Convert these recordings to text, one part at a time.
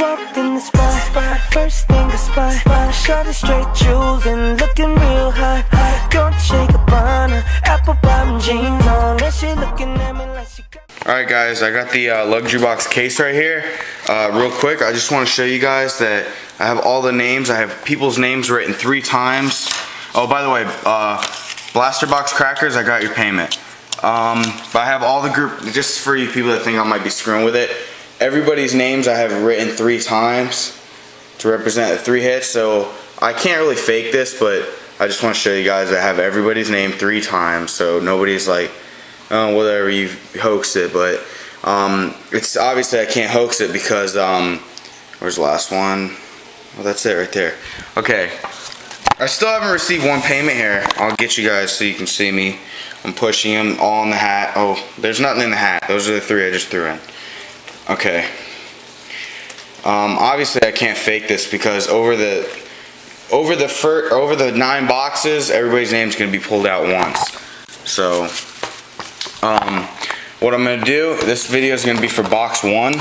Walked in the spot, spot, first thing the spot, spot. Shot straight jewels and looking real hot, hot. Dolce Gabbana, apple bottom jeans on, and she looking at me like she. Alright guys, I got the uh, luxury box case right here. Uh, real quick, I just want to show you guys that I have all the names. I have people's names written three times. Oh, by the way, uh, Blaster Box Crackers, I got your payment. Um, but I have all the group, just for you people that think I might be screwing with it, everybody's names I have written three times to represent the three hits. So I can't really fake this, but I just want to show you guys I have everybody's name three times. So nobody's like, oh, whatever, you hoaxed it. But um, it's obviously I can't hoax it because, um, where's the last one? Well, that's it right there. Okay. I still haven't received one payment here. I'll get you guys so you can see me. I'm pushing them all in the hat. Oh, there's nothing in the hat. Those are the three I just threw in. Okay. Um, obviously, I can't fake this because over the over the fir over the nine boxes, everybody's name's gonna be pulled out once. So, um, what I'm gonna do, this video is gonna be for box one.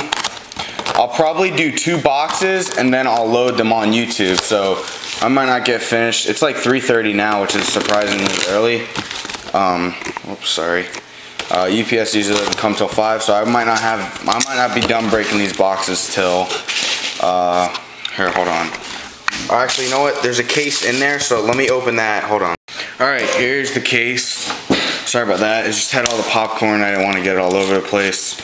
I'll probably do two boxes and then I'll load them on YouTube. So I might not get finished. It's like 3:30 now, which is surprisingly early. Um, oops, sorry. Uh, UPS usually doesn't come till five, so I might not have, I might not be done breaking these boxes till, uh, here, hold on. Oh, actually, you know what? There's a case in there, so let me open that. Hold on. All right, here's the case. Sorry about that. It just had all the popcorn. I didn't want to get it all over the place.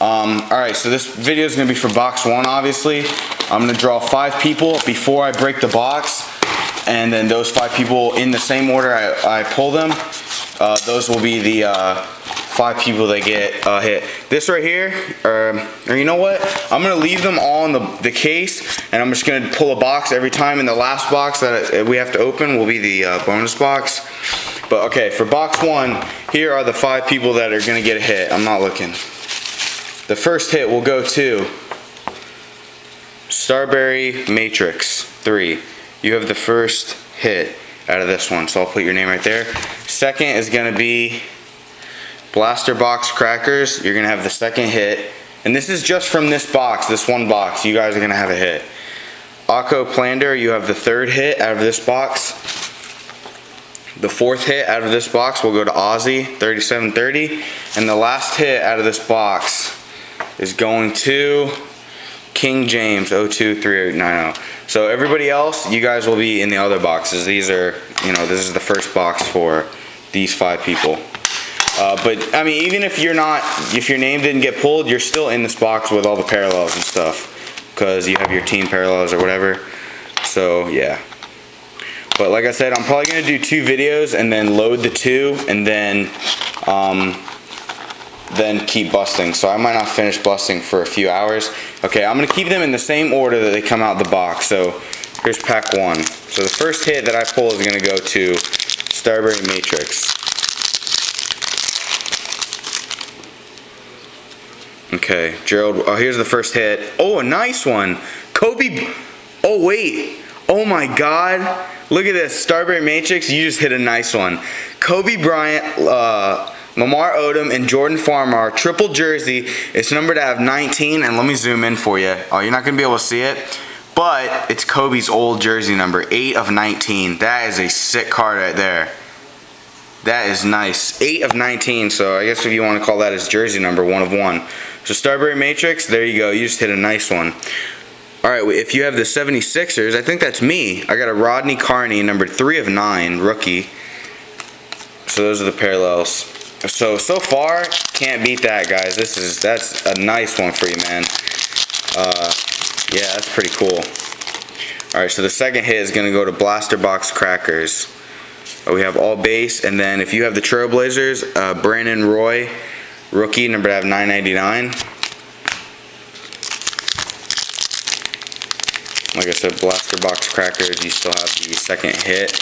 Um, all right, so this video is gonna be for box one, obviously. I'm gonna draw five people before I break the box, and then those five people in the same order I, I pull them, uh, those will be the uh, five people that get uh, hit. This right here, or, or you know what? I'm gonna leave them all in the, the case and I'm just gonna pull a box every time and the last box that we have to open will be the uh, bonus box. But okay, for box one, here are the five people that are gonna get a hit. I'm not looking. The first hit will go to Starberry Matrix 3. You have the first hit out of this one, so I'll put your name right there. Second is gonna be Blaster Box Crackers, you're gonna have the second hit. And this is just from this box, this one box. You guys are gonna have a hit. Akko Plander, you have the third hit out of this box. The fourth hit out of this box will go to Ozzy, 3730. And the last hit out of this box is going to King James, 023890. So everybody else, you guys will be in the other boxes. These are, you know, this is the first box for these five people. Uh, but I mean, even if you're not, if your name didn't get pulled, you're still in this box with all the parallels and stuff because you have your team parallels or whatever. So yeah. But like I said, I'm probably gonna do two videos and then load the two and then um, then keep busting. So I might not finish busting for a few hours. Okay, I'm gonna keep them in the same order that they come out of the box. So here's pack one. So the first hit that I pull is gonna go to Starberry Matrix. Okay, Gerald, oh, here's the first hit. Oh, a nice one. Kobe, oh wait. Oh my God. Look at this, Starberry Matrix, you just hit a nice one. Kobe Bryant, uh, Lamar Odom, and Jordan Farmar, triple jersey. It's numbered to have 19, and let me zoom in for you. Oh, you're not gonna be able to see it, but it's Kobe's old jersey number, 8 of 19. That is a sick card right there. That is nice. 8 of 19, so I guess if you want to call that his jersey number, 1 of 1. So Starberry Matrix, there you go. You just hit a nice one. Alright, if you have the 76ers, I think that's me. I got a Rodney Carney, number 3 of 9, rookie. So those are the parallels. So, so far, can't beat that, guys. This is, that's a nice one for you, man. Uh, yeah, that's pretty cool. Alright, so the second hit is going to go to Blaster Box Crackers. We have all base, and then if you have the Trailblazers, uh, Brandon Roy, Rookie, number to have 999. Like I said, Blaster Box Crackers, you still have the second hit.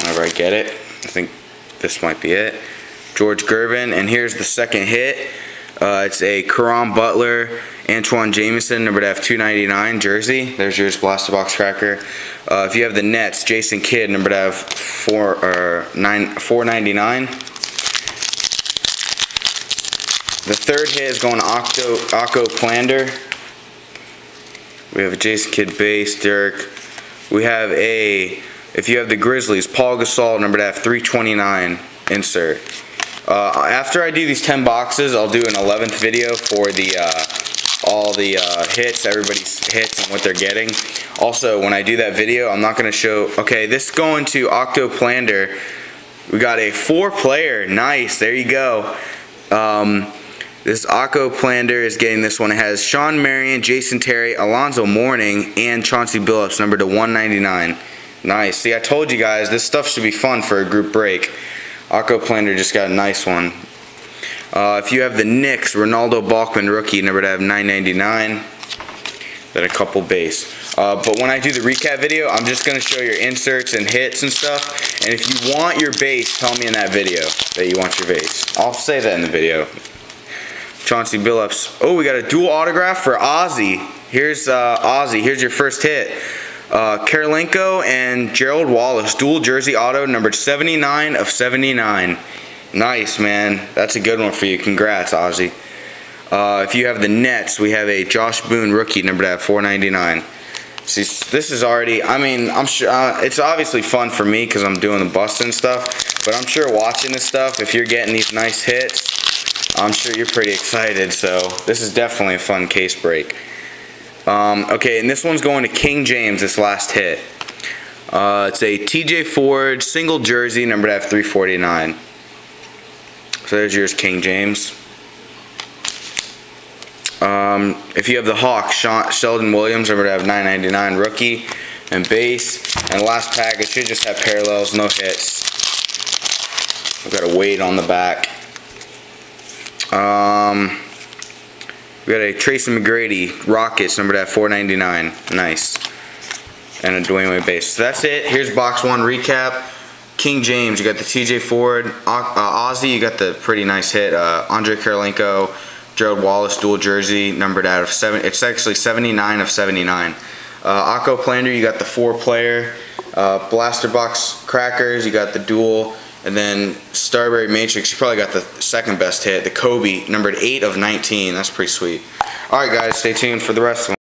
Whenever I get it. I think this might be it. George Gervin, and here's the second hit. Uh, it's a Caron Butler, Antoine Jamison, number to have 299 jersey. There's yours, Blaster Box Cracker. Uh, if you have the Nets, Jason Kidd, number to have four or nine, 499. The third hit is going to Octo, Plander. We have a Jason Kidd base, Dirk. We have a, if you have the Grizzlies, Paul Gasol, number to have 329 insert. Uh, after I do these 10 boxes, I'll do an 11th video for the uh, all the uh, hits, everybody's hits and what they're getting. Also, when I do that video, I'm not going to show, okay, this going to Octo Plander. We got a four player, nice, there you go. Um, this Akko Plander is getting this one. It has Shawn Marion, Jason Terry, Alonzo Mourning, and Chauncey Billups, number to 199. Nice. See, I told you guys, this stuff should be fun for a group break. Akko Plander just got a nice one. Uh, if you have the Knicks, Renaldo Balkman rookie, number to have 999. Then a couple base. Uh, but when I do the recap video, I'm just going to show your inserts and hits and stuff. And if you want your base, tell me in that video that you want your base. I'll say that in the video. Chauncey Billups. Oh, we got a dual autograph for Ozzy. Here's uh, Ozzy. Here's your first hit. Uh, Kirilenko and Gerald Wallace, dual jersey auto, numbered 79 of 79. Nice, man. That's a good one for you. Congrats, Ozzy. Uh, if you have the Nets, we have a Josh Boone rookie, numbered at 499. See, this is already, I mean, I'm sure, uh, it's obviously fun for me because I'm doing the bust and stuff, but I'm sure watching this stuff, if you're getting these nice hits, I'm sure you're pretty excited, so this is definitely a fun case break. Um, okay, and this one's going to King James, this last hit. Uh, it's a TJ Ford single jersey, numbered at 349. So there's yours, King James. Um, if you have the Hawks, Sheldon Williams, numbered at 999 rookie and base. And last pack, it should just have parallels, no hits. We've got a weight on the back. Um, we got a Tracy McGrady Rockets number at 499. Nice. And a Dwyane Wade base. So that's it. Here's box one recap. King James, you got the TJ Ford. Uh, Ozzy, you got the pretty nice hit. Uh, Andre Kirilenko, Gerald Wallace dual jersey numbered out of seven. It's actually 79 of 79. Uh, Akko Plander, you got the four player. Uh, Blaster Box Crackers, you got the dual. And then Starberry Matrix, you probably got the second best hit, the Kobe, numbered 8 of 19. That's pretty sweet. Alright guys, stay tuned for the rest of them.